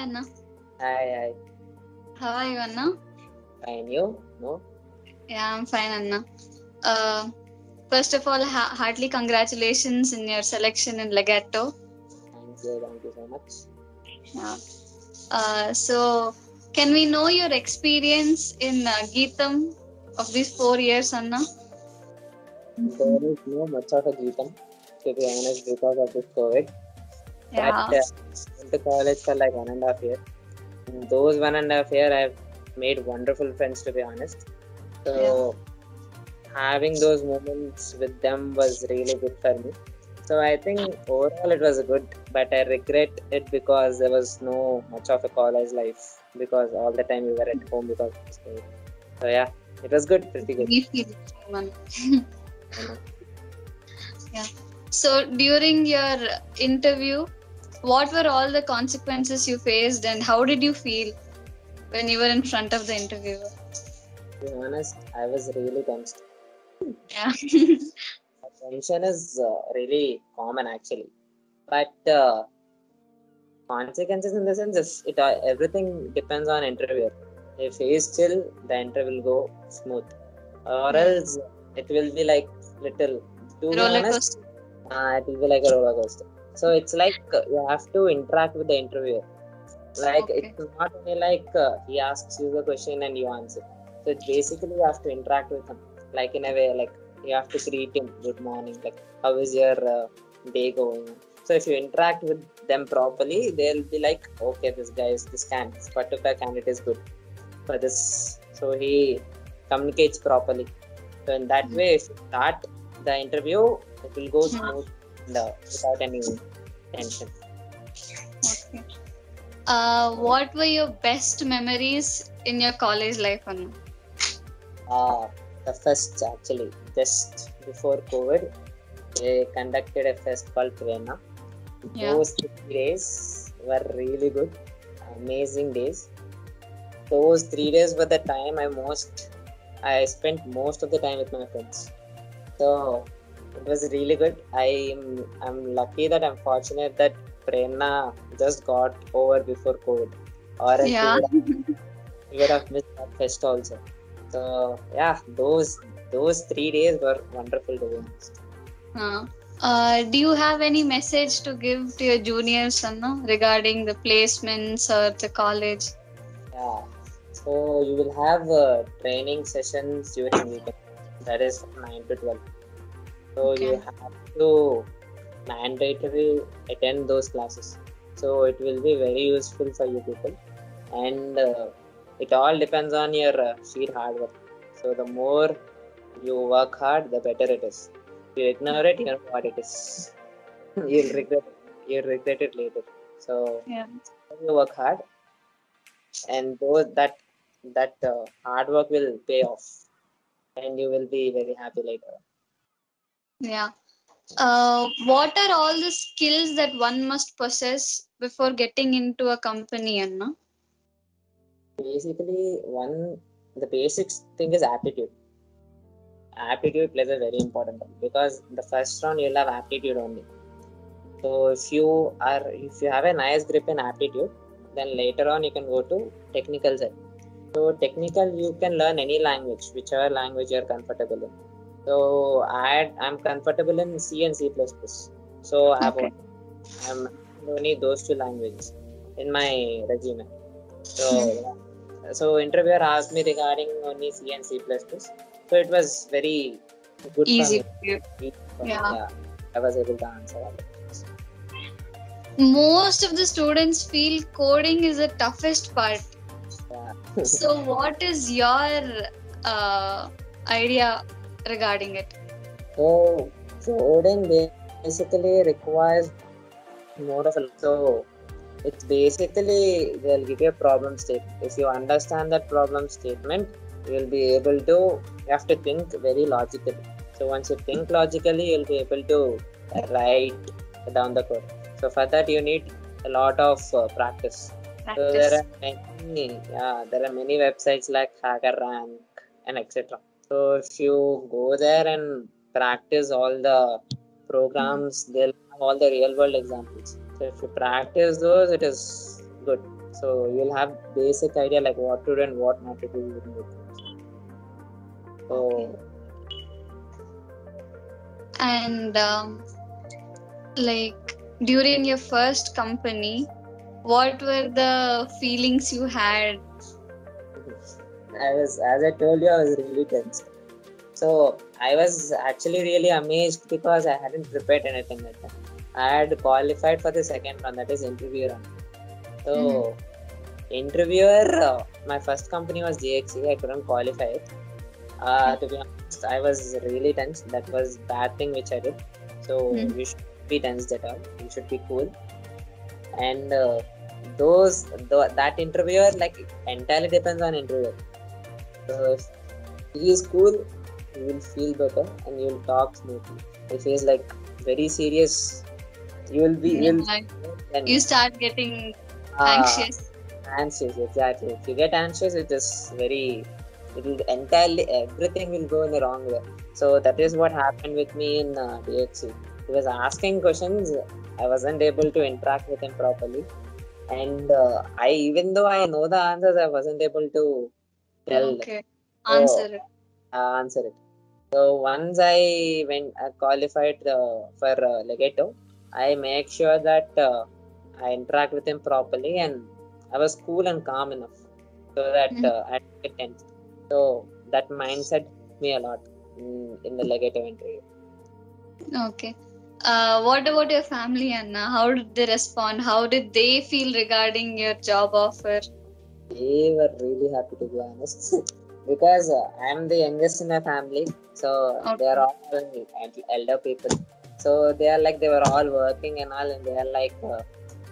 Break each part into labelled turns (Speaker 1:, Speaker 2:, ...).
Speaker 1: Hi, Anna.
Speaker 2: Hi, hi.
Speaker 1: How are you, Anna?
Speaker 2: Fine, you? No?
Speaker 1: Yeah, I'm fine, Anna. Uh, first of all, ha- heartily congratulations in your selection in Legato.
Speaker 2: Thank you, thank you so much.
Speaker 1: Yeah. Uh, so, can we know your experience in uh, GITAM of these four years, Anna?
Speaker 2: There is no much of a GITAM, to be honest, because of this COVID.
Speaker 1: Yeah.
Speaker 2: But uh, I went to college for like one and a half year. In those one and a half year, I've made wonderful friends, to be honest. So, having those moments with them was really good for me. So I think overall it was good, but I regret it because there was no much of a college life because all the time we were at home because of COVID. So yeah, it was good, pretty good.
Speaker 1: We feel the same, So, during your interview, what were all the consequences you faced, and how did you feel when you were in front of the interviewer?
Speaker 2: To be honest, I was really tensed.
Speaker 1: Yeah.
Speaker 2: Tension is uh, really common actually, but uh, consequences in the sense is it uh, everything depends on interviewer. If he is chill, the interview will go smooth, or else it will be like little. To be honest,
Speaker 1: coaster.
Speaker 2: uh, it will be like a roller coaster. So it's like uh, you have to interact with the interviewer. Like
Speaker 1: Okay.
Speaker 2: it's not only like uh, he asks you the question and you answer. So it's basically you have to interact with him, like in a way, like you have to greet him, good morning, like how is your uh, day going? So if you interact with them properly, they'll be like, okay, this guy is this can this particular candidate is good for this. So he communicates properly. So in that way, if you start the interview, it will go smooth without any tension.
Speaker 1: Okay. Uh, what were your best memories in your college life, Anna?
Speaker 2: Uh, the first actually just before COVID, they conducted a fest called Prerna.
Speaker 1: Yeah.
Speaker 2: Those three days were really good, amazing days. Those three days were the time I most I spent most of the time with my friends. So it was really good. I'm I'm lucky that I'm fortunate that Prerna just got over before COVID, or
Speaker 1: Yeah.
Speaker 2: we would have missed that fest also. So yeah, those those three days were wonderful to be honest.
Speaker 1: Uh, uh, do you have any message to give to your juniors, Anna, regarding the placements or the college?
Speaker 2: Yeah. So you will have uh, training sessions during weekend. That is from nine to twelve. So you have to mandatory attend those classes. So it will be very useful for you people, and uh, it all depends on your uh, sheer hard work. So the more you work hard, the better it is. If you ignore it, you know what it is. You'll regret it. You'll regret it later. So
Speaker 1: Yeah.
Speaker 2: you work hard and those that that uh, hard work will pay off and you will be very happy later
Speaker 1: Yeah. Uh, what are all the skills that one must possess before getting into a company, Anna?
Speaker 2: basically one the basic thing is aptitude aptitude plays a very important role because the first round you'll have aptitude only so if you are if you have a nice grip in aptitude then later on you can go to technical side so technical you can learn any language whichever language you're comfortable in so i i'm comfortable in c and c++ so i have
Speaker 1: Okay.
Speaker 2: i'm only those two languages in my resume so so interviewer asked me regarding only c and c++ so it was very good
Speaker 1: Easy.
Speaker 2: for me Easy for me,
Speaker 1: Yeah.
Speaker 2: yeah i was able to answer all the questions.
Speaker 1: Most of the students feel coding is the toughest part.
Speaker 2: yeah
Speaker 1: So, what is your uh, idea regarding it?
Speaker 2: So coding basically requires more of a so it's basically they'll give you a problem statement. If you understand that problem statement, you'll be able to you have to think very logically. So once you think logically, you'll be able to write down the code. So for that you need a lot of uh, practice. So there are many, yeah, there are many websites like HackerRank and etc. So if you go there and practice all the programs, they'll have all the real world examples. So if you practice those, it is good. so you'll have basic idea like what to do and what not to do within the teams. So
Speaker 1: And um, like during your first company, what were the feelings you had?
Speaker 2: I was, as I told you, I was really tense. So I was actually really amazed because I hadn't prepared anything like that. I had qualified for the second round, that is interview round. So interviewer, uh, my first company was DXC. I couldn't qualify it. Uh, to be honest, I was really tense. That was bad thing which I did. So
Speaker 1: Mhm.
Speaker 2: you should be tense at all. You should be cool. And uh, those th- that interviewer like entirely depends on interviewer. If he is cool, you will feel better and you will talk smoothly. If he is like very serious, you will be you
Speaker 1: Like, you start getting
Speaker 2: ah,
Speaker 1: anxious.
Speaker 2: anxious exactly. If you get anxious it is very it will entirely everything will go in the wrong way. So that is what happened with me in uh, DXC he was asking questions. I wasn't able to interact with him properly. And uh, I even though I know the answers I wasn't able to tell
Speaker 1: Okay.
Speaker 2: Oh.
Speaker 1: Answer it.
Speaker 2: uh, answer it so once I went uh, qualified uh, for uh, legato I make sure that uh, I interact with him properly and I was cool and calm enough so that
Speaker 1: Mhm.
Speaker 2: uh, I get tense. So that mindset helped me a lot in, in the legato interview.
Speaker 1: Okay. Uh, what about your family, Anna? How did they respond? How did they feel regarding your job offer?
Speaker 2: They were really happy to be honest because uh, I'm the youngest in my family, so they are all elder people. So they are like they were all working and all, and they are like, uh,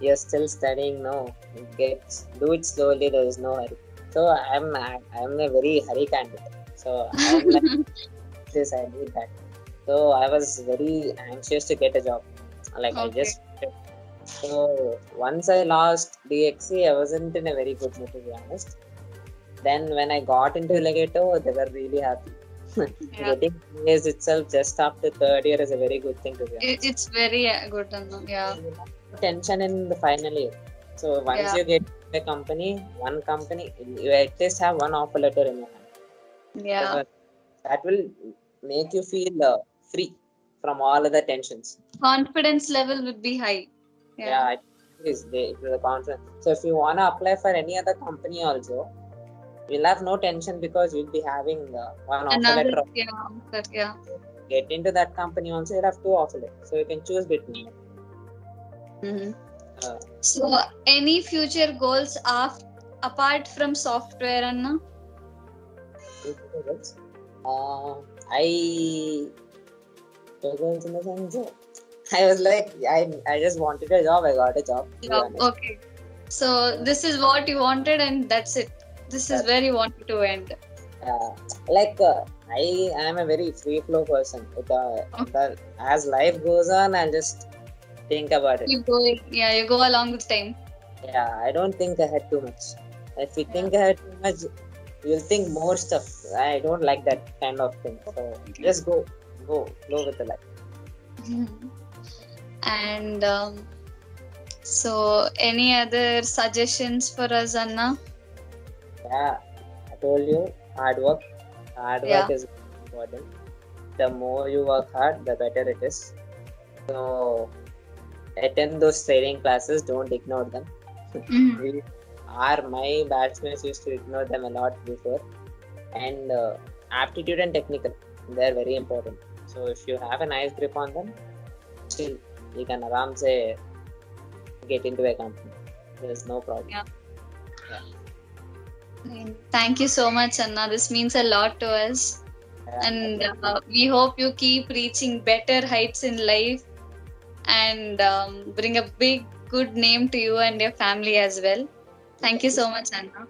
Speaker 2: "You're still studying, no? Get do it slowly. There is no hurry." So I'm I'm a very hurry candidate. So I'm like this, I need that. So I was very anxious to get a job. Like I just so once I lost DXC, I wasn't in a very good mood to be honest. Then when I got into Legato, they were really happy.
Speaker 1: Yeah.
Speaker 2: Getting A's itself just after third year is a very good thing to be honest.
Speaker 1: It's very uh, good, Yeah.
Speaker 2: Tension in the final year. So once
Speaker 1: Yeah.
Speaker 2: you get a company, one company, you at least have one offer letter in your hand.
Speaker 1: Yeah.
Speaker 2: So that will make you feel uh, free from all other tensions.
Speaker 1: Confidence level would be high.
Speaker 2: Yeah, it is they it is a confidence so if you want to apply for any other company also you'll have no tension because you'll be having uh, one offer
Speaker 1: Another,
Speaker 2: letter.
Speaker 1: yeah, offer, yeah.
Speaker 2: get into that company also you'll have two offer letters. So you can choose between.
Speaker 1: Mhm.
Speaker 2: uh,
Speaker 1: So, any future goals af- apart from software, Anna?
Speaker 2: uh, I goals in the sense I was like I, I just wanted a job I got a job
Speaker 1: Yeah, okay. So, this is what you wanted, and that's it. This is where you wanted to end.
Speaker 2: uh, like uh, I am a very free flow person. It, uh,
Speaker 1: Okay.
Speaker 2: as life goes on, I'll just think about it.
Speaker 1: You go, yeah, you go along with time.
Speaker 2: Yeah, I don't think ahead too much. If you think ahead too much, you'll think more stuff. I don't like that kind of thing. So just go, go, go with the life.
Speaker 1: And um, so, any other suggestions for us, Anna?
Speaker 2: Yeah, I told you, hard work. Hard work is important. The more you work hard, the better it is. So attend those training classes. Don't ignore them.
Speaker 1: Mhm.
Speaker 2: we are my batchmates used to ignore them a lot before and uh, aptitude and technical they're very important so if you have a nice grip on them still you can aram say get into a company. There's no problem.
Speaker 1: Yeah. Thank you so much, Anna. This means a lot to us.
Speaker 2: Yeah,
Speaker 1: and uh, we hope you keep reaching better heights in life and um, bring a big good name to you and your family as well. Thank you so much anna